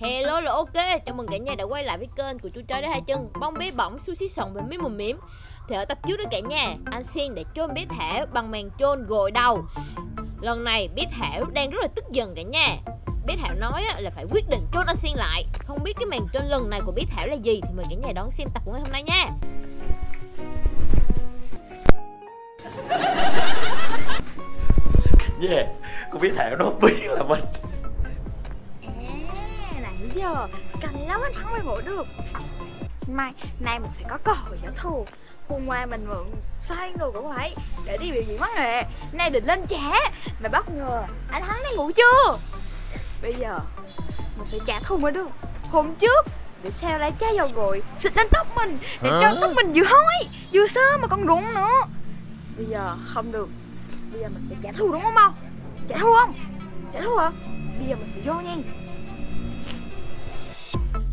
Hello là ok, chào mừng cả nhà đã quay lại với kênh của chú chó đá hai chân Bông bé bỏng, sushi sòng và miếng mùm miếm Thì ở tập trước đó cả nhà, anh Xuyên đã chôn bé Thảo bằng màn chôn gội đầu. Lần này bé Thảo đang rất là tức giận cả nhà. Bé Thảo nói là phải quyết định chôn anh Xuyên lại. Không biết cái màn chôn lần này của bé Thảo là gì Thì mời cả nhà đón xem tập của ngày hôm nay nha. Yeah, cô biết Thảo nó biết là mình giờ. Căng lắm anh thắng mới ngủ được. Mai, nay mình sẽ có cơ hội trả thù. Hôm qua mình mượn sai đồ của ấy để đi biểu diễn văn nghệ. Nay định lên trả Mà bất ngờ anh Thắng đang ngủ chưa? Bây giờ mình phải trả thù mới được. Hôm trước để sao lấy chai dầu gội xịt lên tóc mình để cho tóc mình vừa hôi. Vừa sơ mà còn rụng nữa. Bây giờ không được. Bây giờ mình phải trả thù đúng không không trả thù không? Trả thù hả? Bây giờ mình sẽ vô nha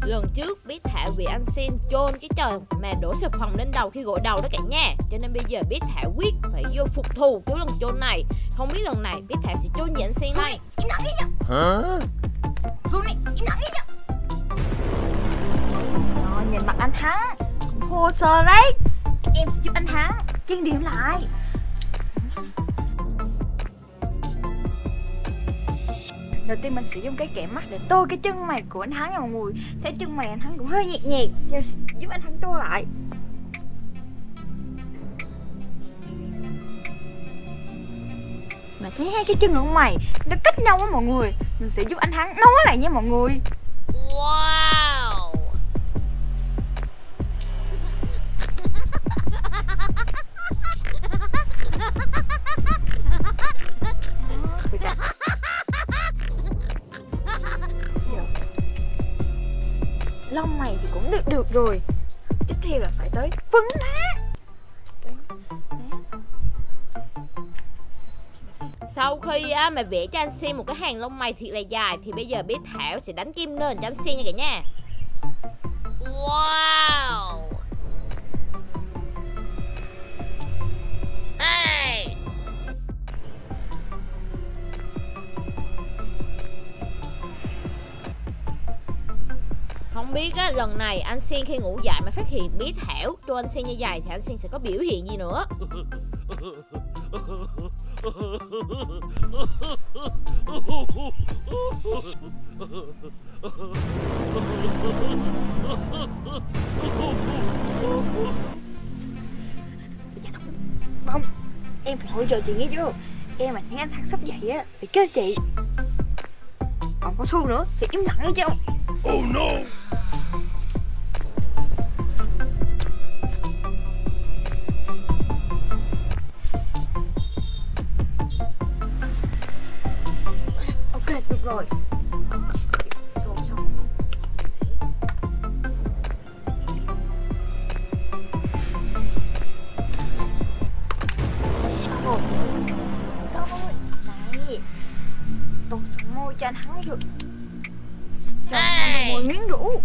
Lần trước bé Thảo bị anh Xuyên chôn cái trời mà đổ xà phòng lên đầu khi gội đầu đó cả nhà. Cho nên bây giờ bé Thảo quyết phải vô phục thù cái lần chôn này. Không biết lần này bé Thảo sẽ chôn gì? Anh đi nhá Rồi, nhìn mặt anh Thắng Cũng thô sơ đấy. Em sẽ giúp anh Thắng trang điểm lại Đầu tiên mình sẽ dùng cái kẻ mắt để tô cái chân mày của anh Thắng nha mọi người Thấy chân mày anh Thắng cũng hơi nhẹ nhàng. Giờ sẽ giúp anh Thắng tô lại. Mà thấy hai cái chân của mày nó cách nhau á mọi người. Mình sẽ giúp anh Thắng nối lại nha mọi người. Wow. Lông mày thì cũng được được rồi. Tiếp theo là phải tới phấn má. Sau khi á, mà vẽ cho anh xem một cái hàng lông mày thiệt là dài Thì bây giờ bé Thảo sẽ đánh kim nền cho anh xem nha cả nhà. Wow! Biết á, lần này anh Xuyên khi ngủ dậy mà phát hiện bí Thảo. Cho anh Xuyên như vậy thì anh Xuyên sẽ có biểu hiện gì nữa. Không Em phải hỗ trợ chị nghe chưa Em mà thấy anh Thắng sắp dậy á Thì kêu chị. Còn có xu nữa thì im lặng đi chứ. Oh no cho anh Thắng được. Cho anh ngồi miếng rũ.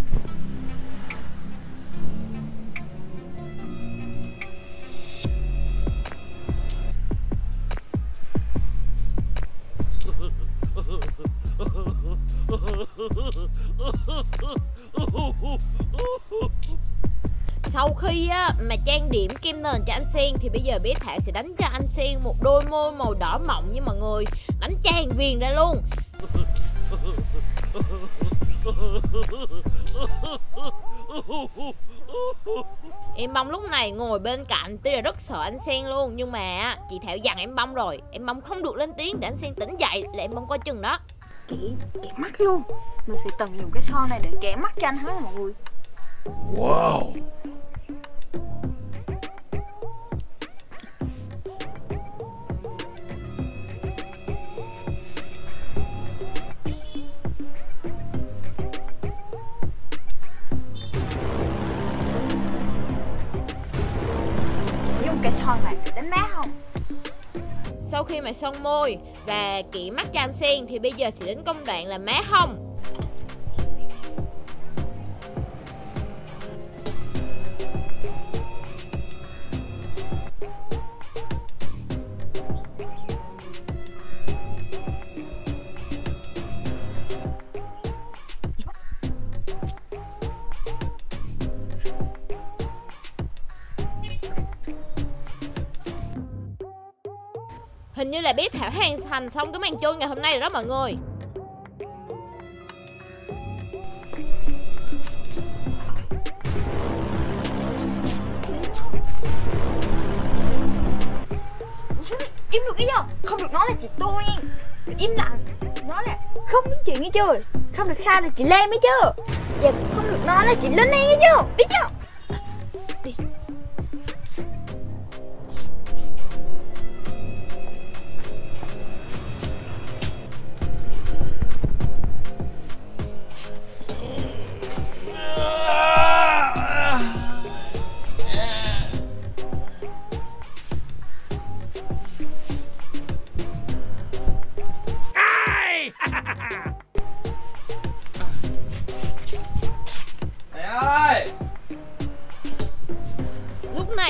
Sau khi á, mà trang điểm kim nền cho anh Xuyên Thì bây giờ bé Thảo sẽ đánh cho anh Xuyên một đôi môi màu đỏ mọng như mọi người. Đánh tràn viền ra luôn Em bông lúc này ngồi bên cạnh Tuy là rất sợ anh Xuyên luôn Nhưng mà chị Thảo dặn em bông rồi. Em bông không được lên tiếng để anh Xuyên tỉnh dậy Là em bông coi chừng đó. Kẻ kẻ mắt luôn. Mình sẽ tận dụng cái son này để kẻ mắt cho anh hết mọi người. Wow Sau khi mà son môi và kỹ mắt cho anh sen Thì bây giờ sẽ đến công đoạn là má hông. Hình như là bé Thảo hoàn thành xong cái màn chôn ngày hôm nay rồi đó mọi người. Im được cái chưa Không được nói là chị tôi. Im lặng. Nói là không biết chuyện nghe chưa? Không được khai là chị Lam mới chưa Và không được nói là chị Linh nghe chưa? Biết chưa?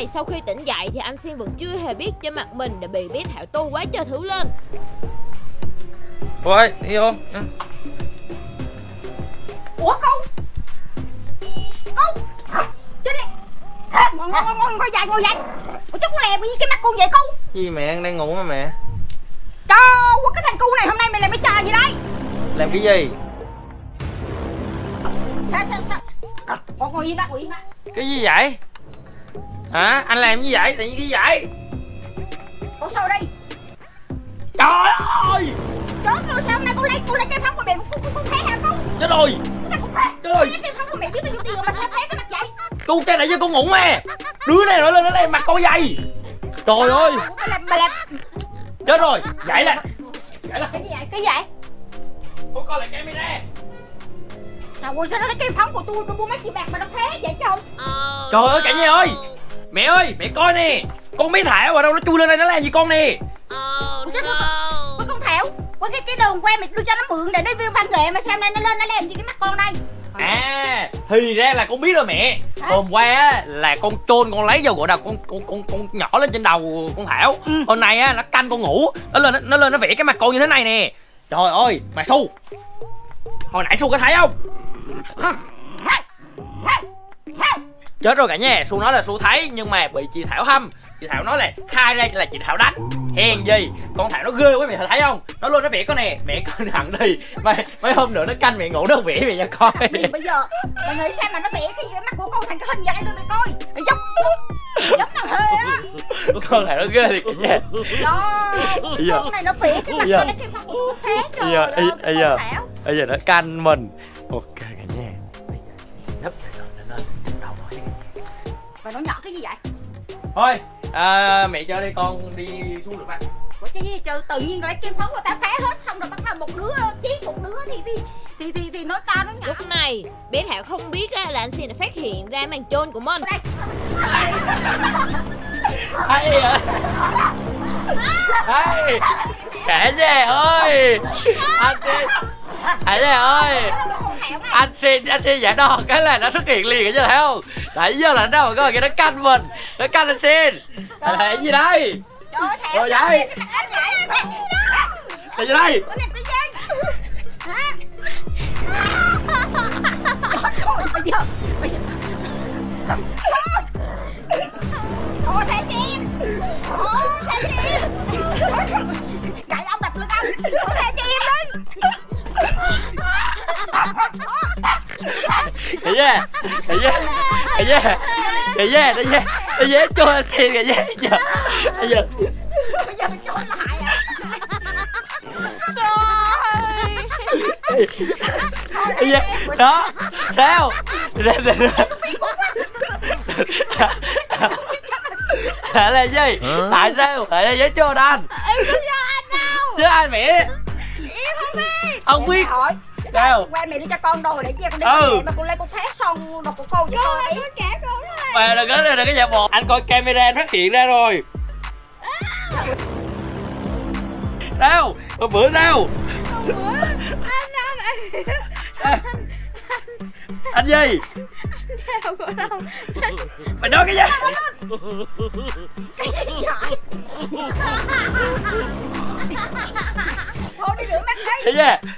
Này sau khi tỉnh dậy thì anh Sen vẫn chưa hề biết trên mặt mình đã bị bé Thảo tô quá trời thứ lên. Ôi đi vô. Ủa con Con Chết đi. Ngồi ngồi ngồi ngồi ngồi dậy ngồi dậy. Ủa chút lè với cái mặt con vậy con Gì mẹ đang ngủ mà mẹ? Trời ơi cái thằng cu này hôm nay mày làm cái trò gì đây? Làm cái gì? Sao sao sao? Con ngồi yên đó ngồi yên đó. Cái gì vậy Hả? Anh làm gì vậy? Tự nhiên cái gì vậy? Ủa sao đây? Trời ơi! Chết rồi sao hôm nay con lấy con lấy cái phóng của mẹ con con con thấy hả con Chết rồi! Cái Chết rồi! Cái phóng của mẹ bao nhiêu tiền mà sao thấy cái mặt vậy? Cu cái này cho con ngủ mẹ! Đứa này nó lên nó làm mặt con dày Trời ơi! mày làm mày làm Chết rồi! Dậy lên Dậy lên Cái gì vậy? Cái gì vậy? Con coi lại camera! Nào ủa sao nó lấy cái phóng của tôi? Tôi mua mấy triệu bạc mà nó thế vậy chứ không? Trời ơi cả nhà ơi Mẹ ơi mẹ coi nè. Con bé Thảo ở đâu nó chui lên đây nó làm gì con nè? Ủa sao con. Con Thảo Ủa cái cái đường que mày đưa cho nó mượn để nó viên văn nghệ mà sao nay nó lên nó làm gì cái mắt con đây? À. Thì ra là con biết rồi mẹ. Hả? Hôm qua á là con trôn con lấy dầu gội đầu con con con con nhỏ lên trên đầu con Thảo. Ừ. Hôm nay á nó canh con ngủ. Nó lên nó lên nó vẽ cái mặt con như thế này nè. Trời ơi mà Su Hồi nãy Su có thấy không Chết rồi cả nhà Su nói là Su thấy nhưng mà bị chị Thảo hâm. Chị Thảo nói là khai ra là chị Thảo đánh. Hèn gì Con Thảo nó ghê quá mày thấy không? Nó luôn nó vẽ con nè Vẽ con thẳng đi. Mấy, mấy hôm nữa nó canh mẹ ngủ nó vẽ mày cho coi. Thì bây giờ mày nghĩ sao mà nó vẽ cái, cái mắt của con thành cái hình vậy đưa mày coi. Mày giống giống thằng hề á. Con Thảo nó ghê thì cả nhà đó con này nó vẽ cái mặt nó lấy cái phóng của con thế trời bây giờ- ơi, bây con giờ- Thảo. Bây giờ nó canh mình. Ok cả nhà. Bây giờ sẽ nấp Mày nói nhỏ cái gì vậy? Thôi à, mẹ cho đi con đi xuống được mắt Ủa cái gì trời tự nhiên lấy kim phấn của tao phá hết xong rồi bắt đầu một đứa chí một đứa thì thì thì thì, thì nói tao nó nhỏ. Lúc này bé Thảo không biết á, là anh Sen đã phát hiện ra màn chôn của mình. Đây. Hay à. Hay. Cả nhà ơi. Anh xin Cả nhà ơi anh xin anh xin giải đo cái là nó xuất hiện liền cái chứ thấy không? Tại giờ là nó đâu mà có cái nó canh mình. Nó canh anh xin. Là cái gì đây? Rồi vậy? là gì đây? Bây giờ bây giờ Thôi thả chim. Thôi thả chim. Cậy ông đập lưng ông. Thôi thả chim đi gì cái gì cái gì cái gì cái gì cái gì cho anh cái gì giờ bây giờ. Bây giờ. Mình trốn lại à cái gì đó sao đây đây Tại là gì? Tại sao? Tại là giấy cho anh. Em có cho anh đâu Chứ ai mẹ Em không biết. Ông biết Sao? Qua mẹ đi cho con đồ để chia con đi Ừ. ừ. mà con lấy con phát xong đồ của cô cho con đi Con cả con ơi Mẹ đừng có đừng có giả bộ Anh coi camera anh phát hiện ra rồi Sao? Bữa bữa sao? Anh anh Sao? Anh gì? Theo của đâu Mày nói cái gì? Cái gì vậy Thôi đi rửa mắt đi Cái gì?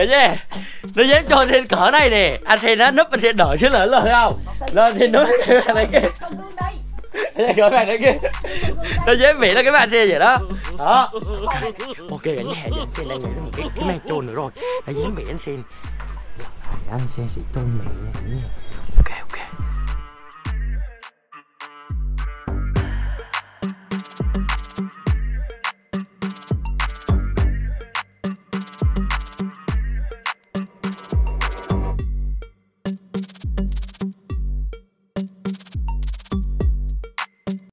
Cái gì? Nó dám cho trên cỡ này nè. Anh xem nó núp anh sẽ đợi xíu nữa lên không? Lên thì núp. Thế là cái bạn đó kia Nó dễ bị nó cái bạn xe vậy đó. Đó. Ok nhà giờ anh Sen đang nghĩ đến một cái, cái mang chôn nữa rồi. Nó dám bị anh Sen Lần này anh Sen sẽ chôn mẹ nha